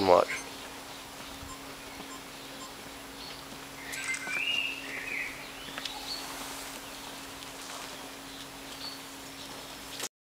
and watch.